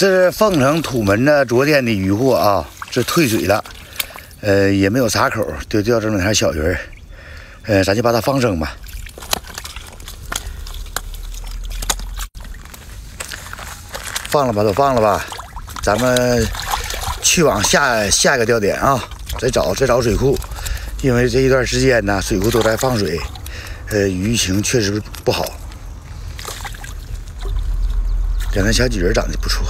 这是凤城土门的昨天的渔获啊，这退水了，呃，也没有啥口，就钓这么条小鱼儿，呃，咱就把它放生吧。放了吧，都放了吧，咱们去往下下一个钓点啊，再找再找水库，因为这一段时间呢，水库都在放水，呃，鱼情确实不好。两条小鲫鱼长得不错。